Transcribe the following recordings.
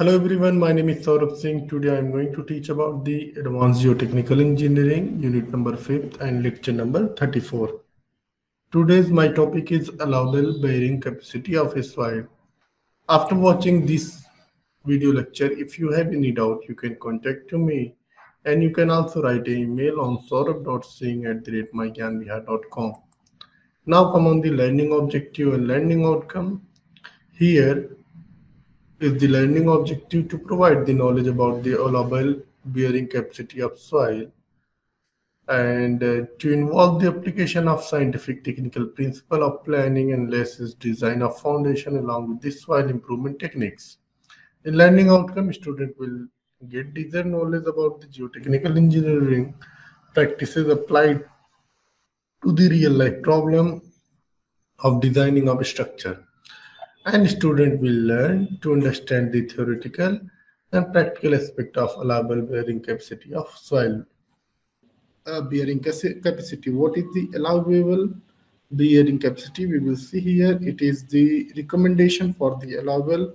Hello everyone, my name is Saurabh Singh. Today I am going to teach about the Advanced Geotechnical Engineering, unit number 5th and lecture number 34. Today's my topic is allowable bearing capacity of a soil. After watching this video lecture, if you have any doubt, you can contact to me and you can also write an email on saurabh.singh at the rate Now come on the learning objective and learning outcome. Here is the learning objective to provide the knowledge about the allowable bearing capacity of soil and uh, to involve the application of scientific technical principle of planning and lessons design of foundation along with the soil improvement techniques. In learning outcome, student will get deeper knowledge about the geotechnical engineering practices applied to the real life problem of designing of a structure and student will learn to understand the theoretical and practical aspect of allowable bearing capacity of soil. Uh, bearing capacity. What is the allowable bearing capacity? We will see here. It is the recommendation for the allowable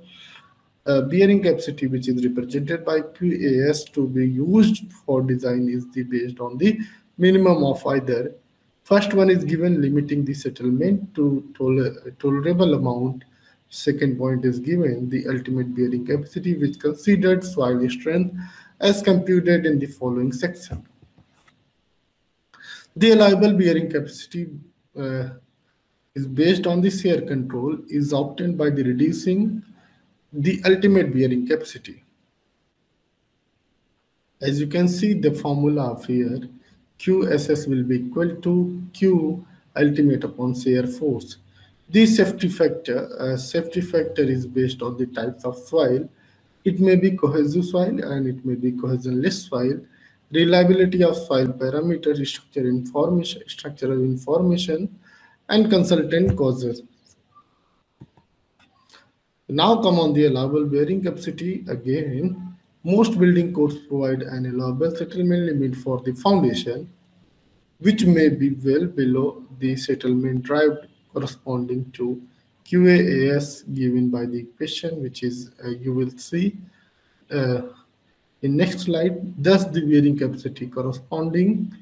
uh, bearing capacity, which is represented by QAS to be used for design is the based on the minimum of either. First one is given limiting the settlement to toler tolerable amount Second point is given the ultimate bearing capacity, which considered soil strength as computed in the following section. The allowable bearing capacity uh, is based on the shear control is obtained by the reducing the ultimate bearing capacity. As you can see the formula of here, QSS will be equal to Q ultimate upon shear force. The safety factor, uh, safety factor is based on the types of soil. It may be cohesive soil and it may be cohesionless soil. Reliability of soil parameter, structure information, structural information, and consultant causes. Now come on the allowable bearing capacity again. Most building codes provide an allowable settlement limit for the foundation, which may be well below the settlement derived corresponding to QAS given by the equation, which is uh, you will see uh, in next slide. Thus, the bearing capacity corresponding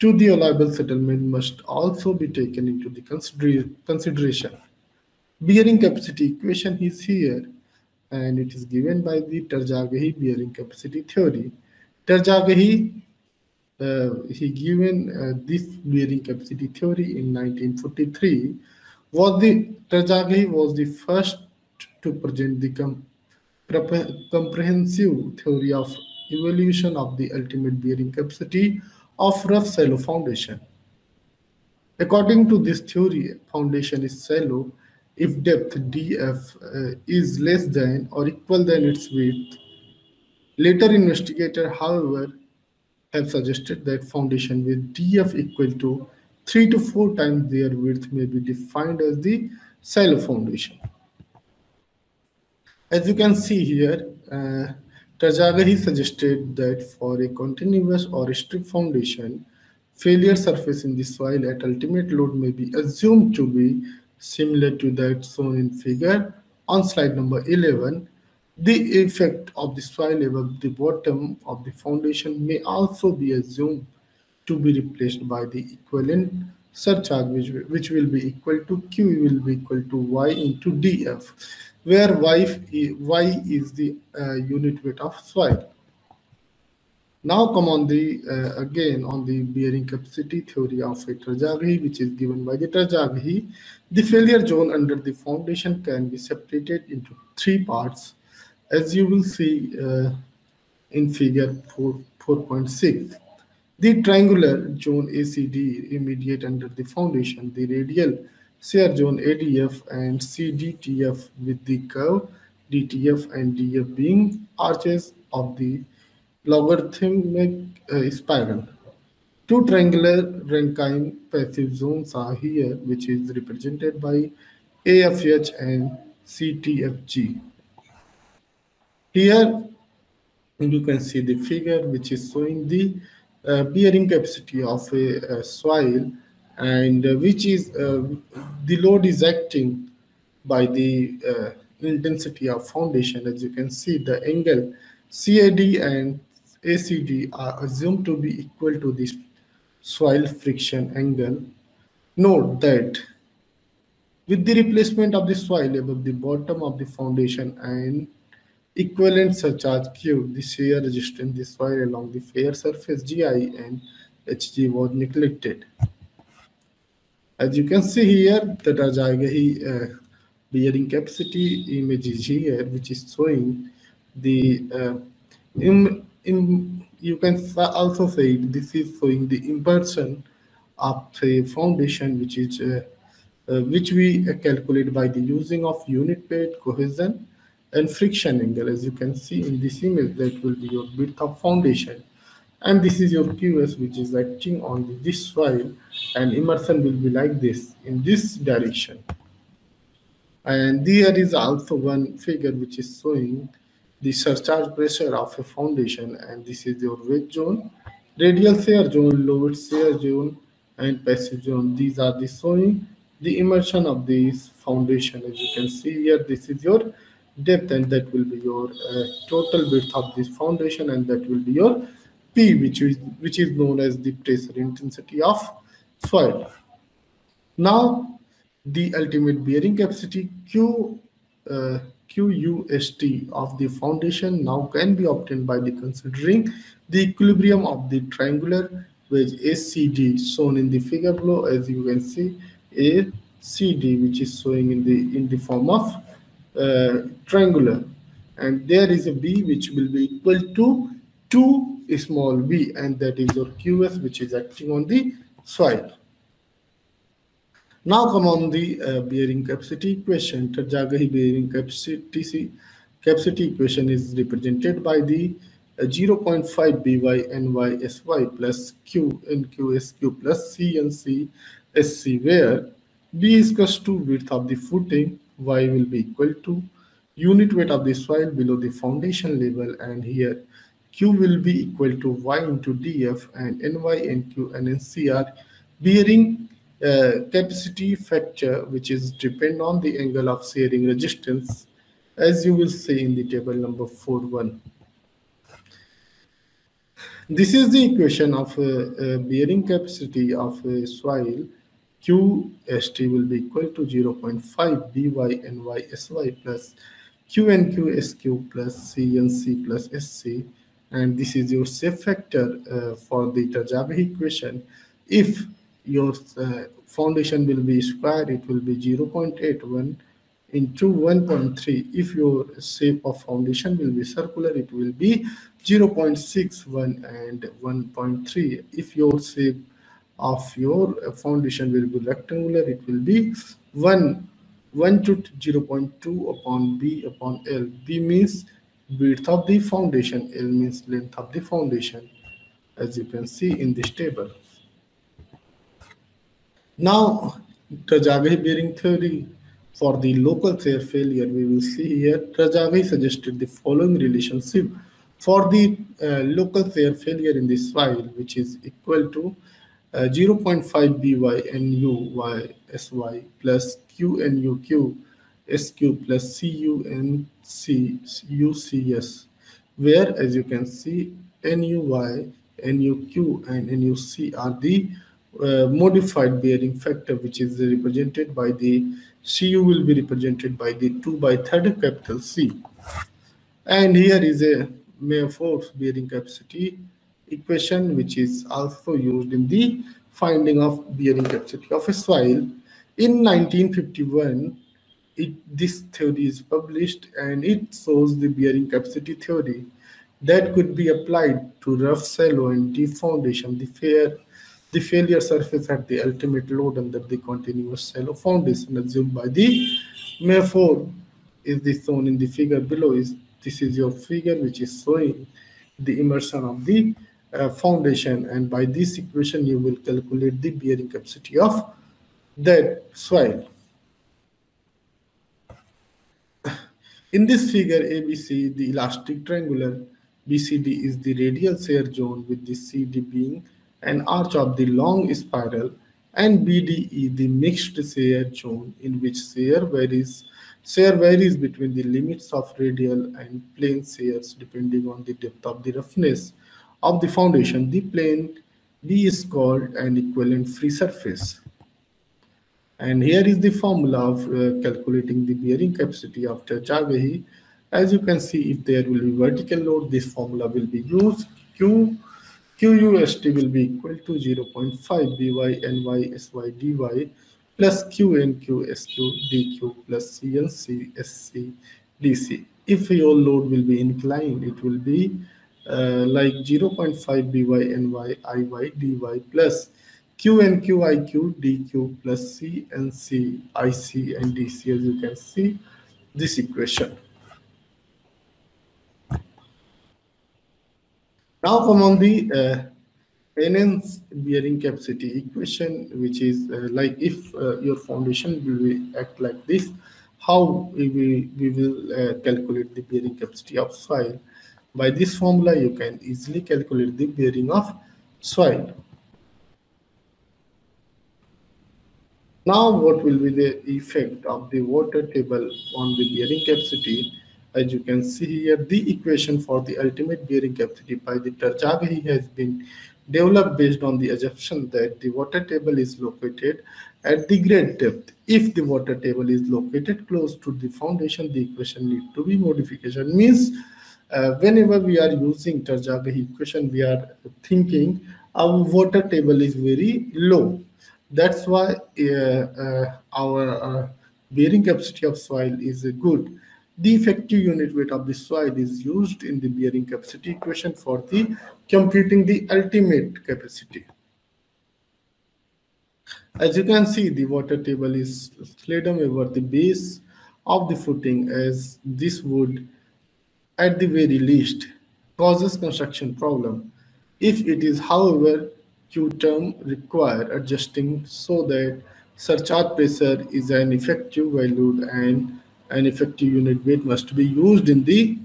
to the allowable settlement must also be taken into the consider consideration. Bearing capacity equation is here, and it is given by the Terzaghi bearing capacity theory. Terzaghi uh, he given uh, this bearing capacity theory in 1943 was the Terzaghi was the first to present the com comprehensive theory of evolution of the ultimate bearing capacity of rough shallow foundation. According to this theory, foundation is shallow if depth df uh, is less than or equal than its width. Later investigator, however, have suggested that foundation with df equal to 3 to 4 times their width may be defined as the shallow foundation. As you can see here, uh, suggested that for a continuous or strip foundation, failure surface in the soil at ultimate load may be assumed to be similar to that shown in figure on slide number 11 the effect of the soil above the bottom of the foundation may also be assumed to be replaced by the equivalent surcharge which, which will be equal to Q will be equal to Y into DF where Y, y is the uh, unit weight of soil. Now come on the uh, again on the bearing capacity theory of a Terzaghi which is given by the Terzaghi. The failure zone under the foundation can be separated into three parts as you will see uh, in figure 4.6. The triangular zone ACD immediate under the foundation, the radial shear zone ADF and CDTF with the curve DTF and DF being arches of the logarithmic uh, spiral. Two triangular Rankine passive zones are here, which is represented by AFH and CTFG. Here you can see the figure which is showing the uh, bearing capacity of a, a soil and uh, which is uh, the load is acting by the uh, intensity of foundation. As you can see, the angle CAD and ACD are assumed to be equal to this soil friction angle. Note that with the replacement of the soil above the bottom of the foundation and equivalent such as Q, the shear resistance the soil along the fair surface GI and HG was neglected. As you can see here, the Terzaghi uh, bearing capacity image is here, which is showing the uh, in, in, you can also say this is showing the impression of the foundation which is uh, uh, which we calculate by the using of unit weight cohesion and friction angle as you can see in this image that will be your width of foundation. And this is your QS which is acting on this soil and immersion will be like this in this direction. And there is also one figure which is showing the surcharge pressure of a foundation and this is your wedge zone radial shear zone load shear zone and passive zone. These are the showing the immersion of this foundation. As you can see here this is your depth and that will be your uh, total width of this foundation and that will be your P, which is, which is known as the pressure intensity of soil. Now, the ultimate bearing capacity Q, uh, QUST of the foundation now can be obtained by the considering the equilibrium of the triangular wedge ACD shown in the figure below as you can see ACD which is showing in the in the form of triangular and there is a B which will be equal to 2 small b and that is your QS which is acting on the soil. Now come on the uh, bearing capacity equation. Terzaghi bearing capacity, capacity equation is represented by the uh, 0.5 by ny sy plus q nq sq plus c and c sc where b is equals to width of the footing, y will be equal to unit weight of the soil below the foundation level and here Q will be equal to Y into DF and NY, NQ, and NCR bearing uh, capacity factor, which is depend on the angle of shearing resistance, as you will see in the table number 4.1. This is the equation of uh, uh, bearing capacity of a soil. QST will be equal to 0.5 dy ny sy plus QNQ SQ plus CNC plus SC and this is your shape factor uh, for the Terzaghi equation. If your uh, foundation will be square, it will be 0.81 into 1.3. If your shape of foundation will be circular, it will be 0.61 and 1.3. If your shape of your foundation will be rectangular, it will be 1, 1 to 0.2 upon B upon L. B means width of the foundation L means length of the foundation as you can see in this table. Now Terzaghi bearing theory for the local shear failure we will see here Terzaghi suggested the following relationship for the uh, local shear failure in this file which is equal to uh, 0.5 by nu y sy plus q nu q sq plus cu n C UCS, where as you can see nu y nu q and nu c are the uh, modified bearing factor, which is represented by the CU will be represented by the 2 by third capital C. And here is a Meyerhof bearing capacity equation, which is also used in the finding of bearing capacity of a soil. In 1951, it, this theory is published and it shows the bearing capacity theory that could be applied to rough shallow and deep foundation. The, fair, the failure surface at the ultimate load under the continuous shallow foundation assumed by the Meyerhof is the shown in the figure below. Is This is your figure which is showing the immersion of the uh, foundation and by this equation you will calculate the bearing capacity of that soil. In this figure ABC, the elastic triangular BCD is the radial shear zone with the CD being an arch of the long spiral and BDE the mixed shear zone in which shear varies Shear varies between the limits of radial and plane shears depending on the depth of the roughness of the foundation. The plane B is called an equivalent free surface. And here is the formula of uh, calculating the bearing capacity of Terzaghi. As you can see, if there will be vertical load, this formula will be used. Q QUST will be equal to 0.5 by NY SY dy plus QNQ SQ DQ plus CNC SC DC. If your load will be inclined, it will be like 0.5 by NY IY dy plus Q and Q I Q D Q plus C and C I C and D C as you can see this equation. Now come on the uh, bearing capacity equation, which is uh, like if uh, your foundation will act like this, how we will, we will uh, calculate the bearing capacity of soil. By this formula, you can easily calculate the bearing of soil. Now, what will be the effect of the water table on the bearing capacity? As you can see here, the equation for the ultimate bearing capacity by the Terzaghi has been developed based on the assumption that the water table is located at the grade depth. If the water table is located close to the foundation, the equation need to be modification. Means uh, whenever we are using Terzaghi equation, we are thinking our water table is very low that's why uh, uh, our uh, bearing capacity of soil is good. The effective unit weight of the soil is used in the bearing capacity equation for the computing the ultimate capacity. As you can see, the water table is laden over the base of the footing as this would, at the very least, causes construction problem. If it is, however, Q term require adjusting so that surcharge pressure is an effective value and an effective unit weight must be used in the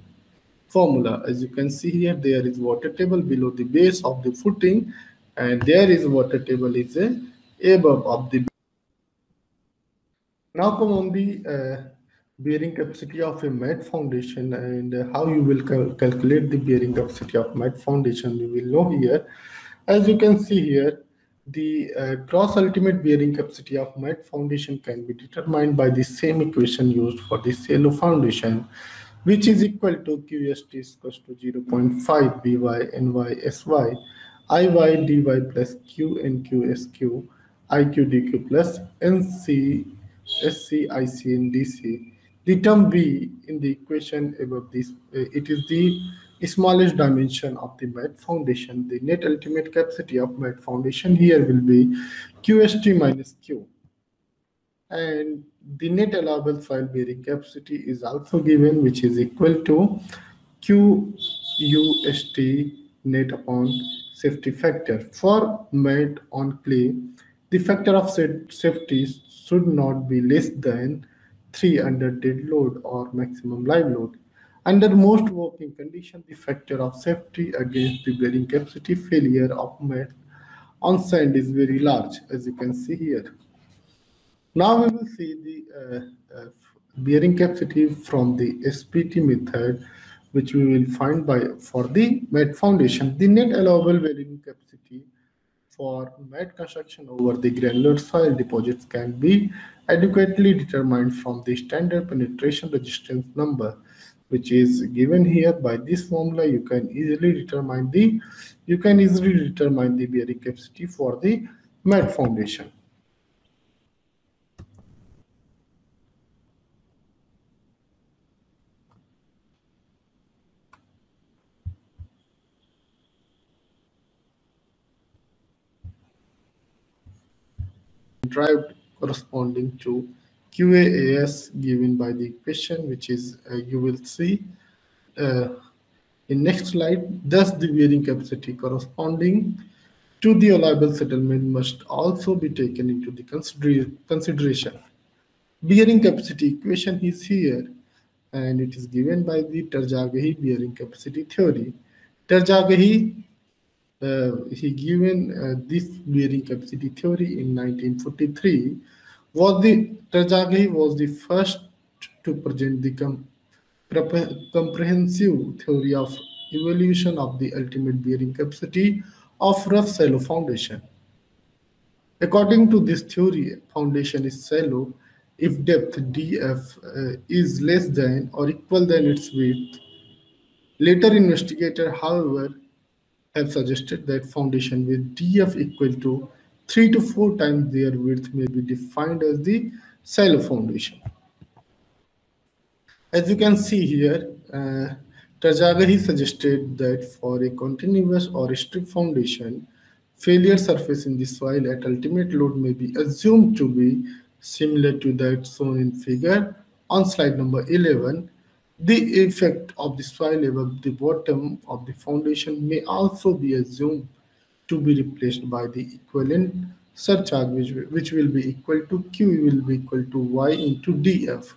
formula. As you can see here, there is water table below the base of the footing and there is water table is above of the now come on the uh, bearing capacity of a mat foundation and how you will cal calculate the bearing capacity of mat foundation we will know here as you can see here, the uh, gross ultimate bearing capacity of mat foundation can be determined by the same equation used for the shallow foundation, which is equal to QST is equal to 0.5 BY NY SY IY dy plus Q NQ SQ IQ DQ plus NC SC IC and DC. The term B in the equation above this, uh, it is the smallest dimension of the mat foundation. The net ultimate capacity of mat foundation here will be QST minus Q. And the net allowable soil bearing capacity is also given, which is equal to QUST net upon safety factor. For mat on clay, the factor of safety should not be less than 3 under dead load or maximum live load. Under most working conditions, the factor of safety against the bearing capacity failure of mat on sand is very large, as you can see here. Now we will see the uh, uh, bearing capacity from the SPT method, which we will find by for the mat foundation. The net allowable bearing capacity for mat construction over the granular soil deposits can be adequately determined from the standard penetration resistance number which is given here by this formula. You can easily determine the you can easily determine the bearing capacity for the mat foundation. Derived corresponding to QAAS given by the equation, which is uh, you will see uh, in next slide. Thus, the bearing capacity corresponding to the allowable settlement must also be taken into the consider consideration. Bearing capacity equation is here, and it is given by the Terzaghi bearing capacity theory. Terzaghi uh, he given uh, this bearing capacity theory in 1943 was the was the first to present the com comprehensive theory of evolution of the ultimate bearing capacity of rough shallow foundation. According to this theory, foundation is shallow if depth df uh, is less than or equal than its width. Later investigator, however, have suggested that foundation with df equal to 3 to 4 times their width may be defined as the shallow foundation. As you can see here, uh, Terzaghi suggested that for a continuous or a strip foundation, failure surface in the soil at ultimate load may be assumed to be similar to that shown in figure on slide number 11. The effect of the soil above the bottom of the foundation may also be assumed to be replaced by the equivalent surcharge which, which will be equal to Q will be equal to Y into DF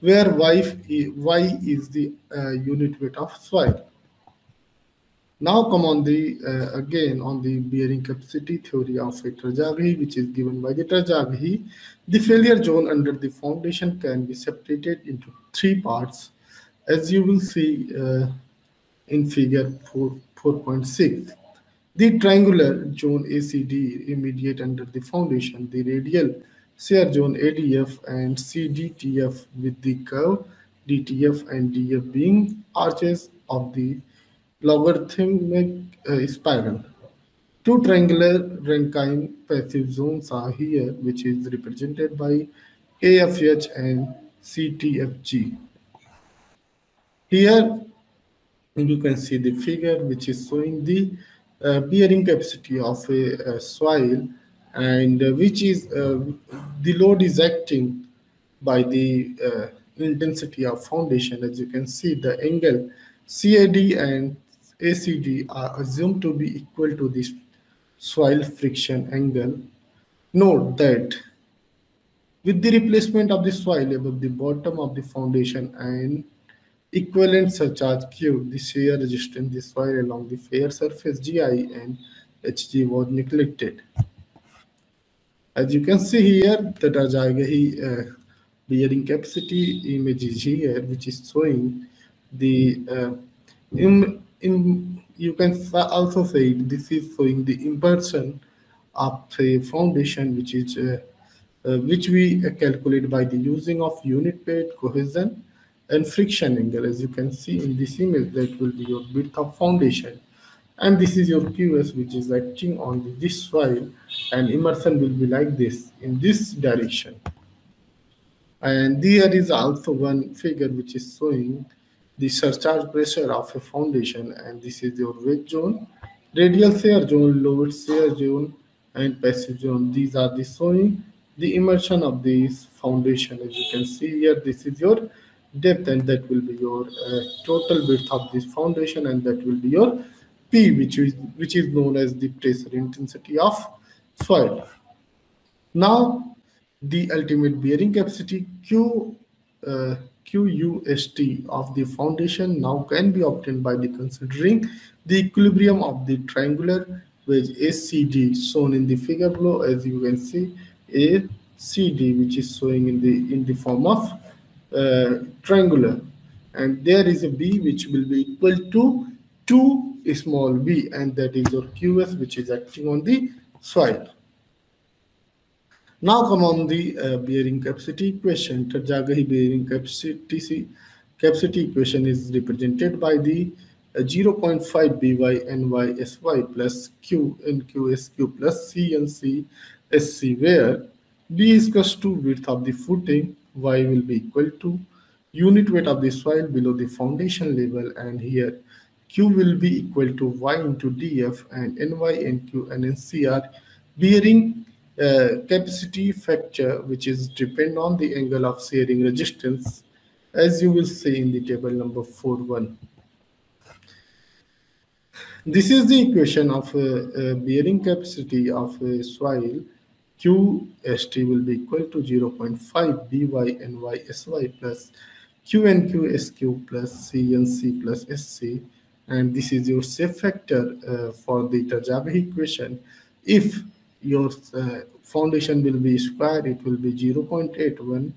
where y, y is the uh, unit weight of soil. Now come on the uh, again on the bearing capacity theory of a Terzaghi, which is given by the Terzaghi. The failure zone under the foundation can be separated into three parts, as you will see in figure 4, 4.6. The triangular zone ACD immediate under the foundation, the radial shear zone ADF and CDTF with the curve DTF and DF being arches of the logarithmic uh, spiral. Two triangular Rankine passive zones are here, which is represented by AFH and CTFG. Here you can see the figure which is showing the uh, bearing capacity of a, a soil and uh, which is uh, the load is acting by the uh, intensity of foundation. As you can see the angle CAD and ACD are assumed to be equal to this soil friction angle. Note that with the replacement of the soil above the bottom of the foundation and equivalent surcharge Q, the shear resistance the soil along the fair surface GI and HG was neglected. As you can see here, the uh, bearing capacity image is here, which is showing the uh, in, in you can also say this is showing the immersion of the foundation which is uh, uh, which we calculate by the using of unit weight cohesion and friction angle as you can see in this image that will be your width of foundation. And this is your QS which is acting on this soil and immersion will be like this in this direction. And there is also one figure which is showing the surcharge pressure of a foundation and this is your wedge zone radial shear zone load shear zone and passive zone. These are the showing the immersion of this foundation. As you can see here this is your depth and that will be your uh, total width of this foundation and that will be your P, which is, which is known as the pressure intensity of soil. Now, the ultimate bearing capacity Q, uh, QUST of the foundation now can be obtained by the considering the equilibrium of the triangular wedge ACD shown in the figure below as you can see ACD which is showing in the in the form of triangular and there is a B which will be equal to 2 small b and that is your QS which is acting on the soil. Now come on the uh, bearing capacity equation. Terzaghi bearing capacity, capacity equation is represented by the uh, 0.5 by ny sy plus q nq sq plus c and c sc where b is equals to width of the footing, y will be equal to unit weight of the soil below the foundation level and here Q will be equal to Y into DF and NY, NQ, and NCR bearing uh, capacity factor, which is depend on the angle of shearing resistance, as you will see in the table number 4.1. This is the equation of uh, uh, bearing capacity of a soil. QST will be equal to 0.5 BY NY SY plus QNQ SQ plus CNC plus SC and this is your safe factor uh, for the Terzaghi equation. If your uh, foundation will be square, it will be 0.81.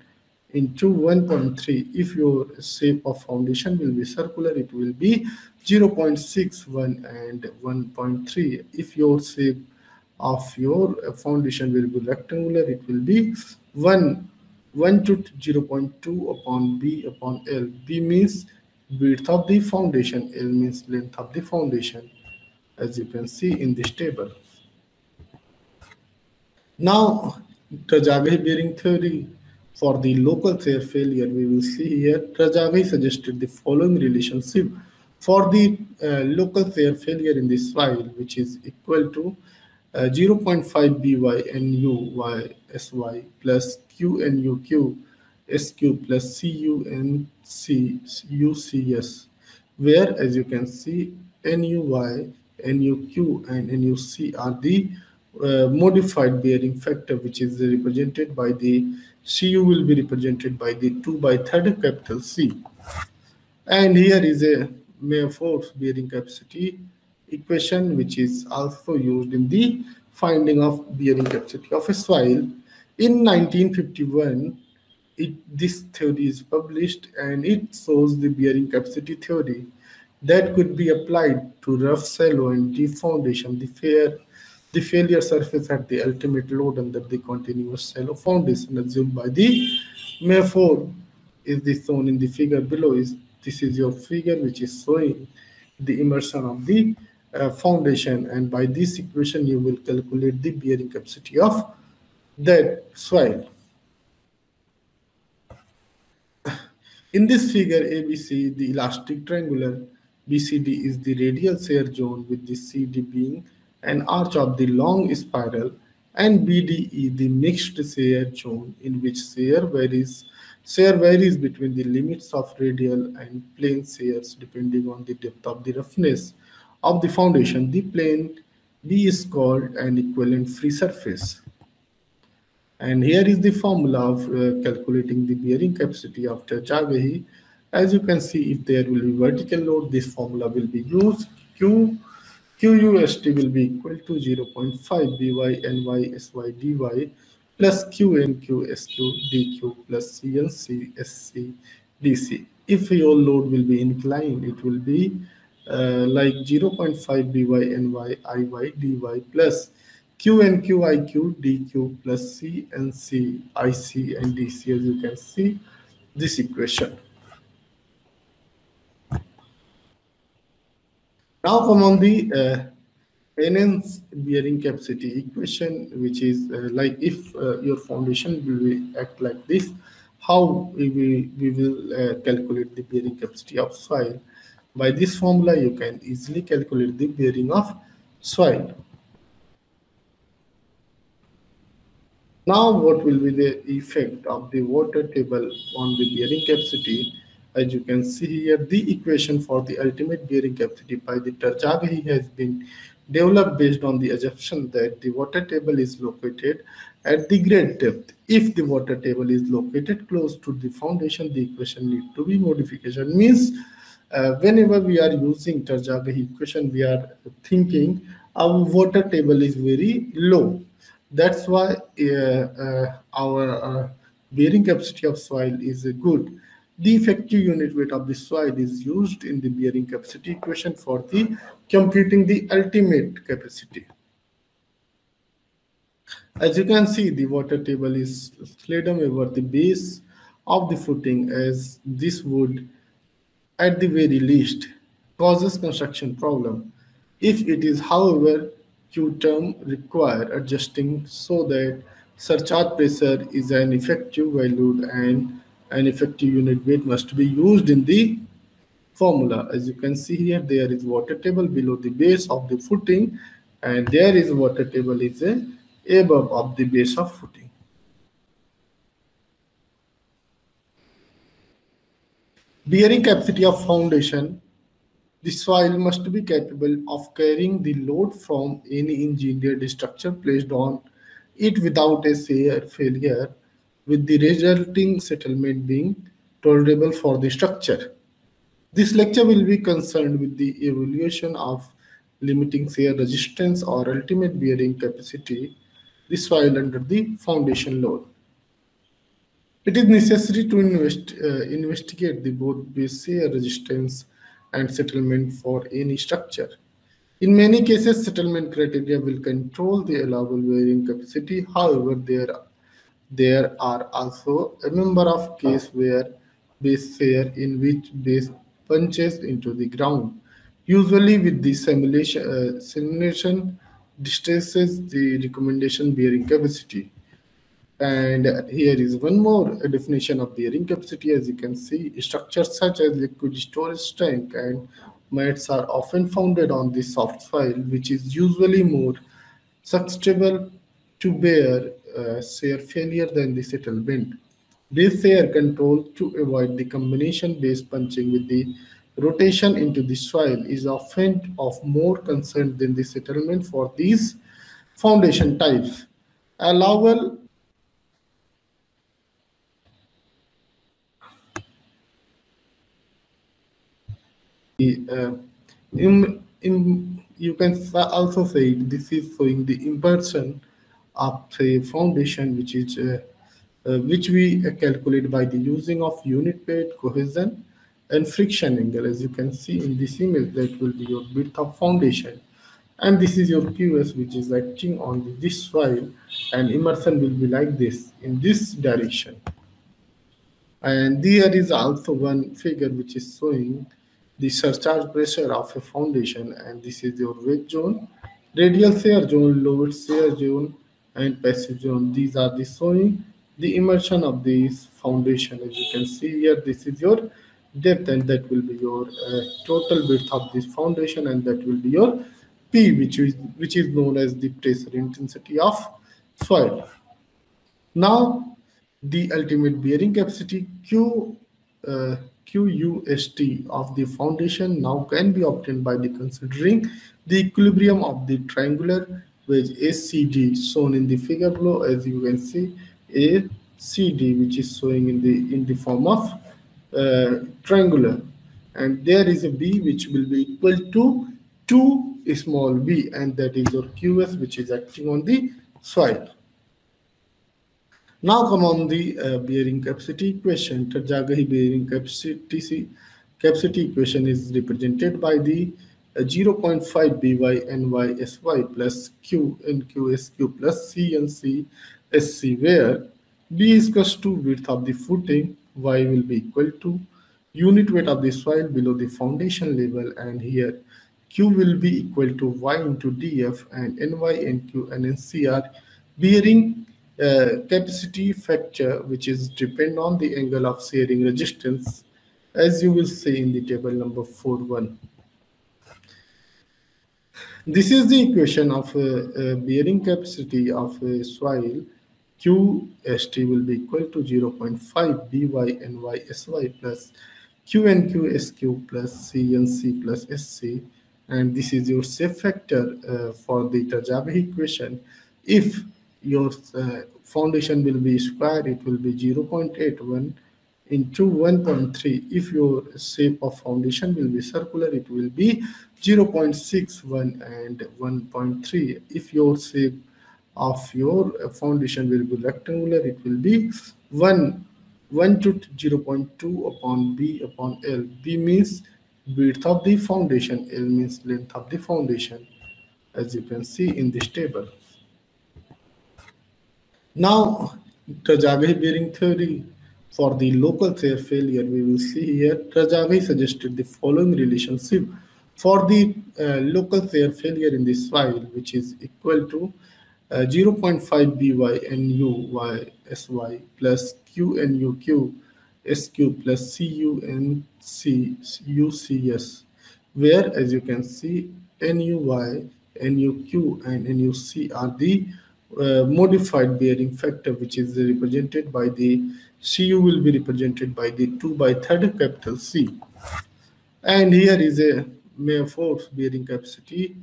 into 1.3. If your shape of foundation will be circular, it will be 0.61 and 1.3. If your shape of your foundation will be rectangular, it will be 1, 1 to 0.2 upon B upon L. B means width of the foundation, L means length of the foundation, as you can see in this table. Now, Terzaghi bearing theory for the local shear failure, we will see here, Terzaghi suggested the following relationship for the uh, local shear failure in this file, which is equal to uh, 0.5 by nu y sy plus q nu q sq plus cu n c u c s, where as you can see nu y, nu q and nu c are the uh, modified bearing factor, which is represented by the Cu will be represented by the 2 by third capital C. And here is a Meyerhof bearing capacity equation, which is also used in the finding of bearing capacity of a soil. In 1951, it, this theory is published and it shows the bearing capacity theory that could be applied to rough, shallow, and deep foundation. The fair the failure surface at the ultimate load under the continuous shallow foundation assumed by the Meyerhof is this shown in the figure below is this is your figure which is showing the immersion of the uh, foundation and by this equation you will calculate the bearing capacity of that soil. In this figure ABC the elastic triangular BCD is the radial shear zone with the CD being an arch of the long spiral, and BDE, the mixed shear zone in which shear varies, shear varies between the limits of radial and plane shears depending on the depth of the roughness of the foundation. The plane B is called an equivalent free surface. And here is the formula of uh, calculating the bearing capacity after Terzaghi. As you can see, if there will be vertical load, this formula will be used. Q QUST will be equal to 0.5 by ny sy dy plus QNQ SQ dq plus CNC SC DC. If your load will be inclined, it will be uh, like 0.5 by ny iy dy plus QNQ IQ dq plus CNC IC and DC as you can see this equation. Now come on the uh, bearing capacity equation, which is uh, like if uh, your foundation will act like this, how we we will uh, calculate the bearing capacity of soil. By this formula, you can easily calculate the bearing of soil. Now, what will be the effect of the water table on the bearing capacity? As you can see here, the equation for the ultimate bearing capacity by the Terzaghi has been developed based on the assumption that the water table is located at the grade depth. If the water table is located close to the foundation, the equation need to be modification. Means uh, whenever we are using Terzaghi equation, we are thinking our water table is very low. That's why uh, uh, our uh, bearing capacity of soil is good. The effective unit weight of the soil is used in the bearing capacity equation for the computing the ultimate capacity. As you can see, the water table is slalom over the base of the footing as this would, at the very least, causes construction problem. If it is, however, Q term require adjusting so that surcharge pressure is an effective value and an effective unit weight must be used in the formula. As you can see here, there is water table below the base of the footing and there is water table is above of the base of footing. Bearing capacity of foundation, the soil must be capable of carrying the load from any engineered structure placed on it without a failure with the resulting settlement being tolerable for the structure. This lecture will be concerned with the evaluation of limiting shear resistance or ultimate bearing capacity, this soil under the foundation load. It is necessary to invest, uh, investigate the both base shear resistance and settlement for any structure. In many cases, settlement criteria will control the allowable bearing capacity. However, there, there are also a number of cases where base shear in which base punches into the ground. Usually with the simulation, uh, simulation distresses the recommendation bearing capacity. And here is one more definition of bearing capacity. As you can see, structures such as liquid storage tank and mats are often founded on the soft soil, which is usually more susceptible to bear uh, shear failure than the settlement. This shear control to avoid the combination base punching with the rotation into the soil is often of more concern than the settlement for these foundation types. Allowable uh, in, in, you can also say this is showing the impression of the foundation which is uh, uh, which we calculate by the using of unit weight cohesion and friction angle. As you can see in this image that will be your width of foundation. And this is your QS which is acting on this soil and immersion will be like this in this direction. And there is also one figure which is showing the surcharge pressure of a foundation and this is your wedge zone radial shear zone load shear zone and passive zone these are the showing the immersion of this foundation as you can see here this is your depth and that will be your uh, total width of this foundation and that will be your P which is which is known as the pressure intensity of soil. Now the ultimate bearing capacity Q uh, QUST of the foundation now can be obtained by the considering the equilibrium of the triangular wedge ACD shown in the figure below. As you can see ACD which is showing in the in the form of uh, triangular. And there is a b which will be equal to 2 small b and that is your qs which is acting on the soil now come on the uh, bearing capacity equation. Terzaghi bearing capacity capacity equation is represented by the uh, 0.5 by ny sy plus q nq sq plus c and c sc where b is equals to width of the footing y will be equal to unit weight of the soil below the foundation level and here q will be equal to y into df and ny and nc are bearing uh, capacity factor which is depend on the angle of shearing resistance as you will see in the table number 41 this is the equation of uh, uh, bearing capacity of a soil. QST will be equal to 0.5 by ny sy plus QNQ plus CNC plus SC and this is your safe factor uh, for the Terzaghi equation. If your uh, foundation will be square, it will be 0.81 into 1.3. If your shape of foundation will be circular, it will be 0.61 and 1.3. If your shape of your foundation will be rectangular it will be 1 1 to 0.2 upon b upon l b means width of the foundation l means length of the foundation as you can see in this table now Terzaghi bearing theory. For the local shear failure we will see here Terzaghi suggested the following relationship. For the uh, local shear failure in the soil which is equal to uh, 0.5 by nu y sy plus q nu q sq plus cu n c where as you can see nuy nuq and nuc are the uh, modified bearing factor which is represented by the cu will be represented by the 2 by third capital c and here is a Meyerhof bearing capacity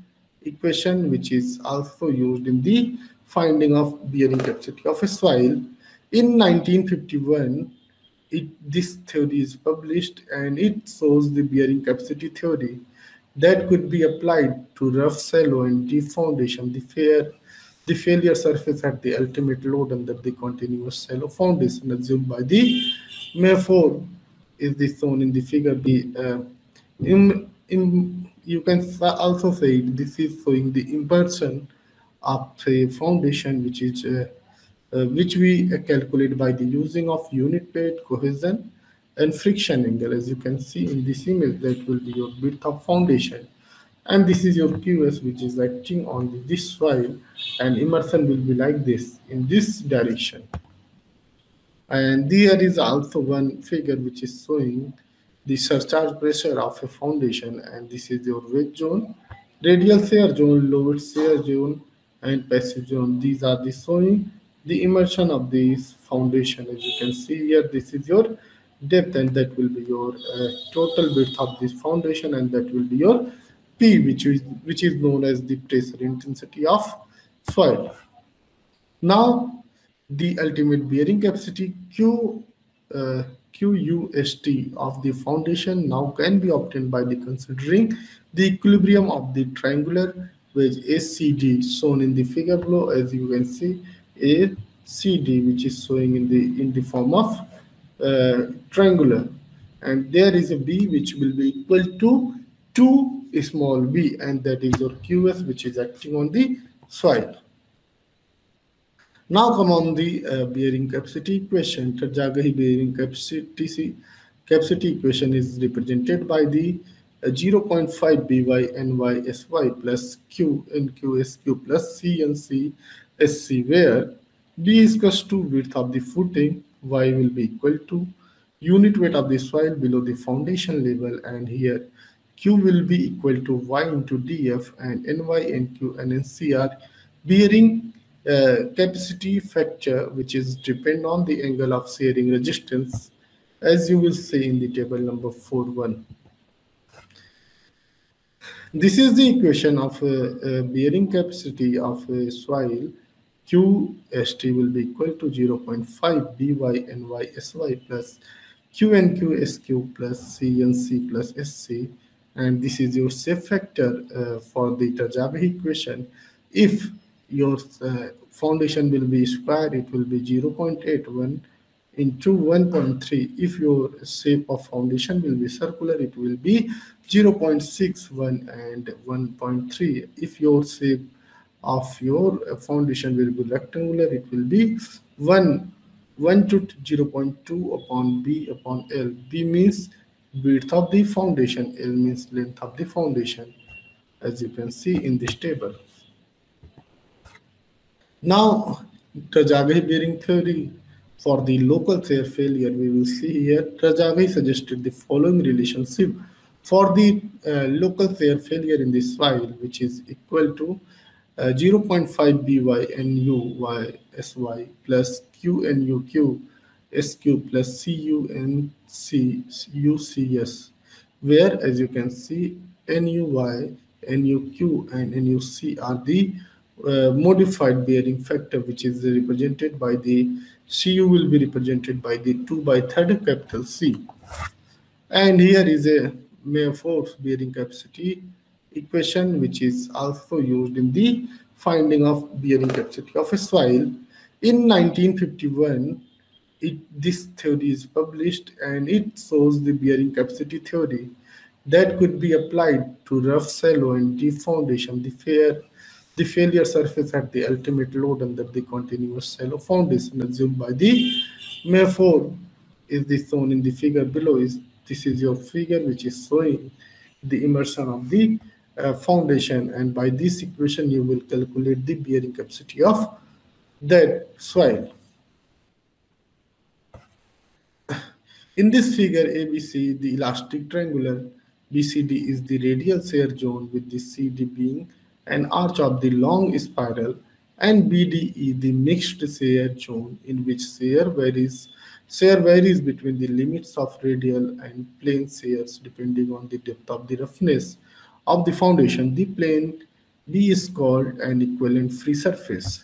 equation which is also used in the finding of bearing capacity of a soil. In 1951, it, this theory is published and it shows the bearing capacity theory that could be applied to rough, shallow, and deep foundation. The fair, the failure surface at the ultimate load under the continuous shallow foundation assumed by the Meyerhof is the shown in the figure. The uh, in, in you can also say this is showing the immersion of the foundation which is uh, uh, which we calculate by the using of unit weight cohesion and friction angle as you can see in this image that will be your width of foundation and this is your QS which is acting on this soil and immersion will be like this in this direction. And there is also one figure which is showing the surcharge pressure of a foundation and this is your wedge zone radial shear zone load shear zone and passive zone. These are the showing the immersion of this foundation. As you can see here this is your depth and that will be your uh, total width of this foundation and that will be your P which is which is known as the pressure intensity of soil. Now the ultimate bearing capacity Q uh, QUST of the foundation now can be obtained by the considering the equilibrium of the triangular wedge ACD shown in the figure below as you can see ACD which is showing in the in the form of uh, triangular and there is a b which will be equal to 2 small b and that is your qs which is acting on the soil now come on the uh, bearing capacity equation. Terzaghi bearing capacity capacity equation is represented by the uh, 0.5 by ny sy plus q nq sq plus c and c sc where b is equals to width of the footing y will be equal to unit weight of the soil below the foundation level and here q will be equal to y into df and ny and nc are bearing uh, capacity factor which is depend on the angle of shearing resistance as you will see in the table number 41 this is the equation of uh, uh, bearing capacity of a soil. QST will be equal to 0.5 by NY sy plus QNQ SQ plus CNC plus SC and this is your shape factor uh, for the Terzaghi equation. If your uh, foundation will be square, it will be 0.81 into 1.3. If your shape of foundation will be circular, it will be 0.61 and 1.3. If your shape of your foundation will be rectangular it will be 1 1 to 0.2 upon b upon l b means width of the foundation l means length of the foundation as you can see in this table. Now Terzaghi bearing theory. For the local shear failure we will see here Terzaghi suggested the following relationship. For the uh, local shear failure in the soil which is equal to uh, 0.5 by nu y sy plus q nu q sq plus cu n c ucs where as you can see nuy nuq and nuc are the uh, modified bearing factor which is represented by the cu will be represented by the 2 by third capital c and here is a Meyerhof's bearing capacity equation which is also used in the finding of bearing capacity of a soil. In 1951, it, this theory is published and it shows the bearing capacity theory that could be applied to rough shallow and deep foundation. The, fair, the failure surface at the ultimate load under the continuous shallow foundation assumed by the Meyerhof is this shown in the figure below. Is This is your figure which is showing the immersion of the uh, foundation and by this equation you will calculate the bearing capacity of that soil. In this figure ABC the elastic triangular BCD is the radial shear zone with the CD being an arch of the log spiral and BDE the mixed shear zone in which shear varies shear varies between the limits of radial and plane shears depending on the depth of the roughness of the foundation, the plane B is called an equivalent free surface.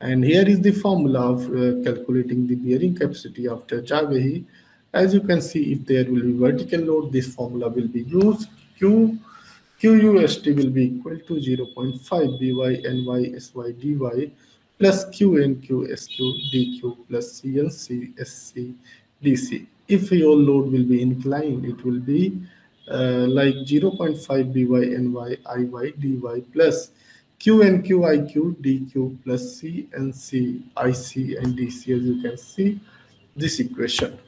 And here is the formula of uh, calculating the bearing capacity after Terzaghi. As you can see, if there will be vertical load, this formula will be used. Q QUST will be equal to 0.5 BY NY SY DY plus QNQ SQ DQ plus CNC SC DC. If your load will be inclined, it will be uh, like 0.5 BY NY IY DY plus QNQ IQ DQ plus CNC IC and DC as you can see this equation.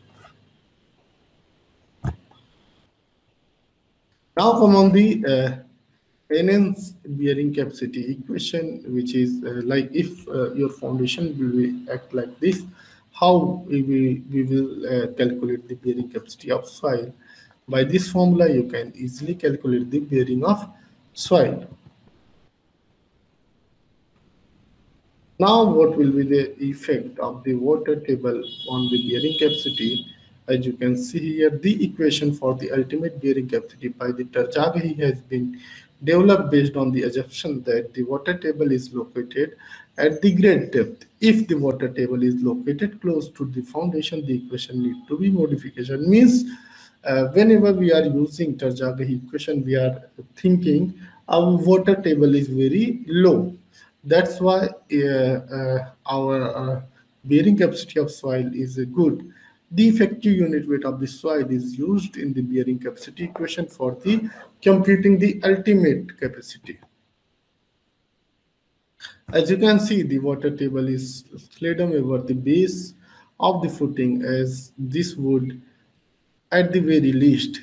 Now come on the uh, NN's bearing capacity equation, which is uh, like if uh, your foundation will act like this, how we will, we will uh, calculate the bearing capacity of soil. By this formula, you can easily calculate the bearing of soil. Now, what will be the effect of the water table on the bearing capacity? As you can see here, the equation for the ultimate bearing capacity by the Terzaghi has been developed based on the assumption that the water table is located at the grade depth. If the water table is located close to the foundation, the equation need to be modification. Means uh, whenever we are using Terzaghi equation, we are thinking our water table is very low. That's why uh, uh, our uh, bearing capacity of soil is good. The effective unit weight of the soil is used in the bearing capacity equation for the computing the ultimate capacity. As you can see, the water table is laid over the base of the footing as this would, at the very least,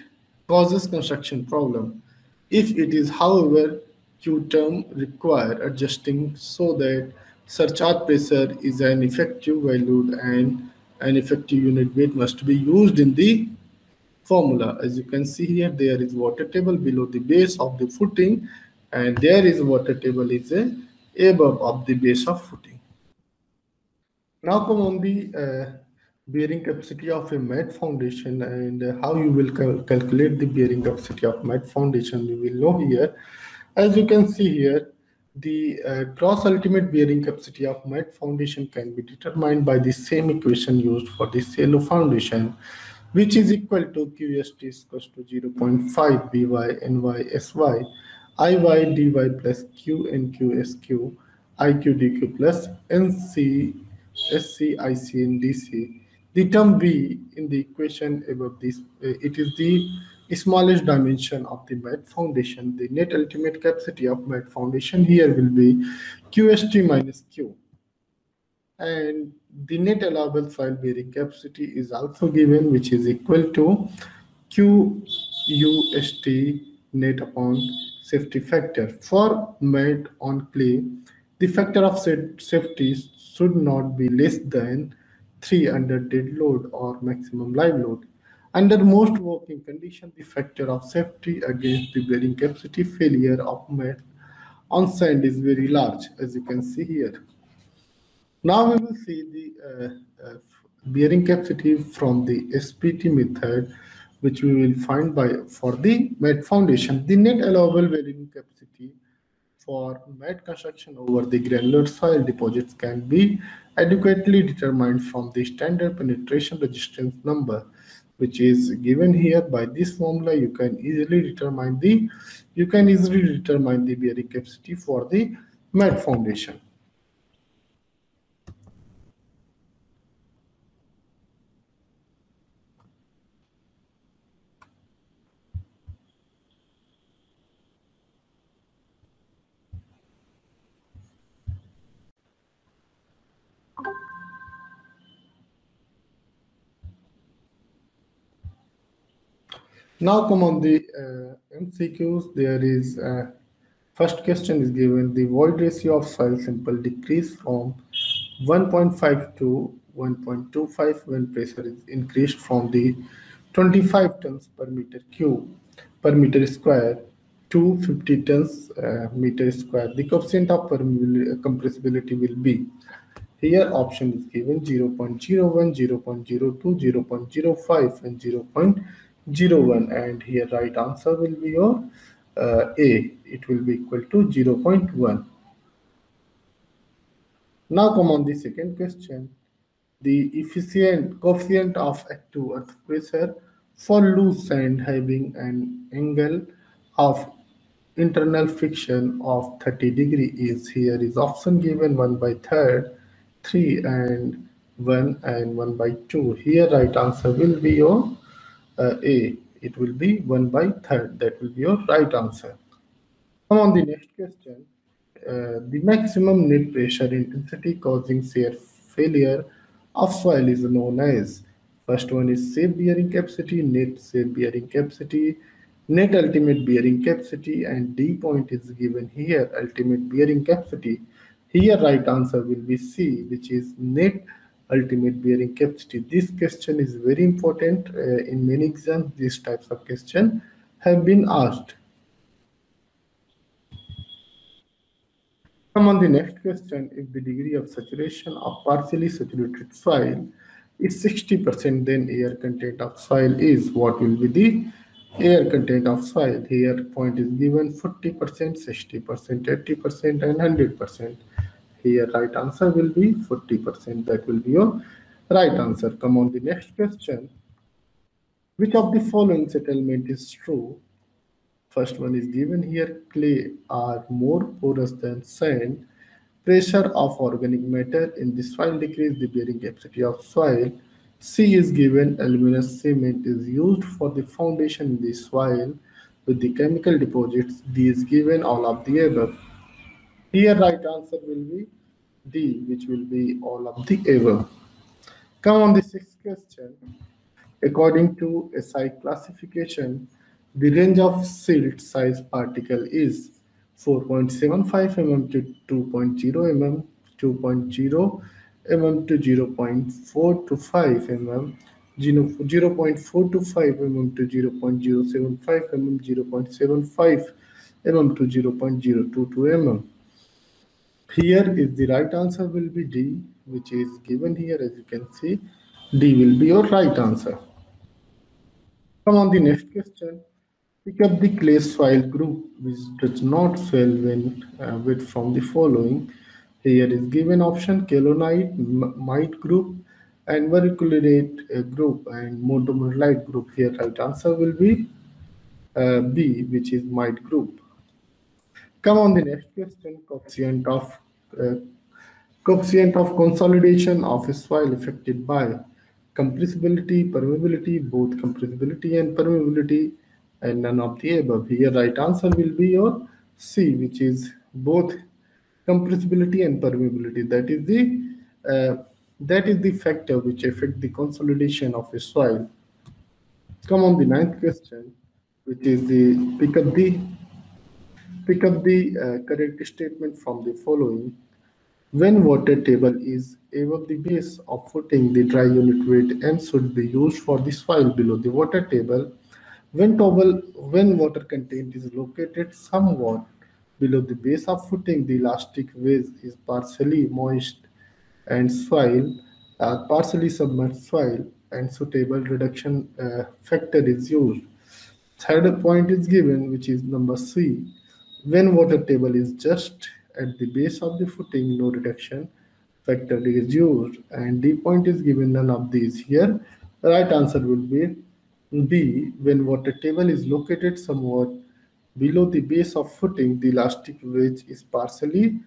causes construction problem. If it is, however, Q term require adjusting so that surcharge pressure is an effective value and an effective unit weight must be used in the formula. As you can see here, there is water table below the base of the footing and there is water table is above of the base of footing. Now come on the uh, bearing capacity of a mat foundation and uh, how you will cal calculate the bearing capacity of mat foundation we will know here. As you can see here, the uh, ultimate bearing capacity of mat foundation can be determined by the same equation used for the shallow foundation, which is equal to QST is equal to 0.5 BY NY SY, IY DY plus Q NQ SQ, IQ DQ plus NC SC IC and DC. The term B in the equation above this, uh, it is the smallest dimension of the mat foundation, the net ultimate capacity of mat foundation here will be QST minus Q. And the net allowable soil bearing capacity is also given, which is equal to QUST net upon safety factor. For mat on clay, the factor of safety should not be less than 3 under dead load or maximum live load. Under most working conditions, the factor of safety against the bearing capacity failure of mat on sand is very large, as you can see here. Now we will see the uh, uh, bearing capacity from the SPT method, which we will find by for the mat foundation. The net allowable bearing capacity for mat construction over the granular soil deposits can be adequately determined from the standard penetration resistance number which is given here. By this formula you can easily determine the you can easily determine the bearing capacity for the mat foundation Now come on the uh, MCQs. There is uh, first question is given the void ratio of soil sample decreased from 1.5 to 1.25 when pressure is increased from the 25 tons per meter cube per meter square to 50 tons uh, meter square. The coefficient of compressibility will be here option is given 0 0.01, 0 0.02, 0 0.05 and 0. 0 1 and here right answer will be your uh, a. It will be equal to 0 0.1 now come on the second question. The efficient coefficient of active earth pressure for loose sand having an angle of internal friction of 30 degree is here is option given 1 by third 3 and 1 and 1 by 2 here right answer will be your uh, a it will be 1 by third. That will be your right answer. Come on the next question. Uh, the maximum net pressure intensity causing shear failure of soil is known as first one is shape bearing capacity net shape bearing capacity net ultimate bearing capacity and D point is given here ultimate bearing capacity. Here right answer will be C which is net ultimate bearing capacity. This question is very important. Uh, in many exams these types of question have been asked. Come on the next question. If the degree of saturation of partially saturated soil is 60% then air content of soil is what will be the air content of soil. Here point is given 40% 60% 80% and 100% here right answer will be 40% that will be your right answer. Come on the next question. Which of the following settlement is true? First one is given here. Clay are more porous than sand. Pressure of organic matter in the soil decrease the bearing capacity of soil. C is given. Aluminous cement is used for the foundation in the soil with the chemical deposits. D is given. All of the above. Here right answer will be D which will be all of the above. Come on the sixth question. According to SI classification, the range of silt size particle is 4.75 mm to 2.0 mm, 2.0 mm to 0 0.4 to 5 mm, 0 0.4 to 5 mm to 0.075 mm, 0.75 mm to 0 0.022 mm. Here is the right answer will be D, which is given here as you can see. D will be your right answer. Come on the next question. Pick up the clay soil group which does not fail when uh, with from the following. Here is given option kaolinite, illite group, and vermiculite uh, group and montmorillonite group. Here right answer will be uh, B, which is illite group. Come on the next question, coefficient of coefficient of consolidation of a soil affected by compressibility, permeability, both compressibility and permeability, and none of the above. Here right answer will be your C, which is both compressibility and permeability. That is the uh, that is the factor which affect the consolidation of a soil. Come on the ninth question, which is the pick up the pick up the uh, correct statement from the following. When water table is above the base of footing, the dry unit weight M should be used for the soil below the water table. When table, when water content is located somewhat Below the base of footing, the elastic wedge is partially moist and soil, uh, partially submerged soil, and suitable reduction uh, factor is used. Third point is given, which is number C. When water table is just at the base of the footing, no reduction factor is used. And D point is given none of these. Here, the right answer will be B. When water table is located somewhat Below the base of footing, the elastic wedge is partially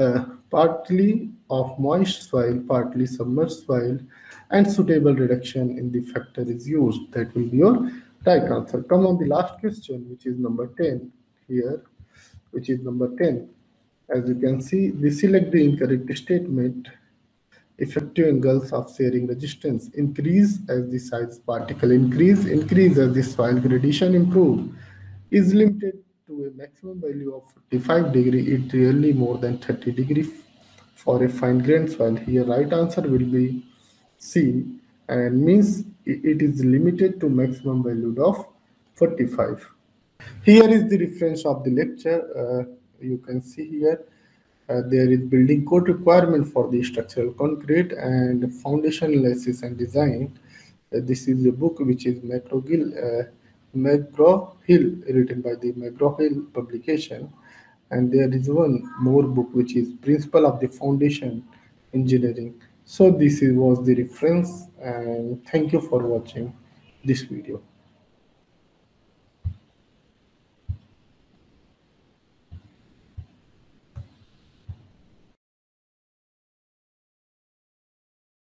uh, partly of moist soil, partly submerged soil, and suitable reduction in the factor is used. That will be your right answer. Come on the last question, which is number 10 here, which is number 10. As you can see, we select the incorrect statement. Effective angles of shearing resistance. Increase as the size particle increase, increase as the soil gradation improve. Is limited to a maximum value of 45 degree. It really more than 30 degree. For a fine grained soil here right answer will be c and means it is limited to maximum value of 45 here is the reference of the lecture uh, you can see here uh, there is building code requirement for the structural concrete and foundation analysis and design uh, this is a book which is McGraw-Hill uh, McGraw-Hill, written by the McGraw-Hill publication. And there is one more book, which is Principle of the Foundation Engineering. So this was the reference and thank you for watching this video.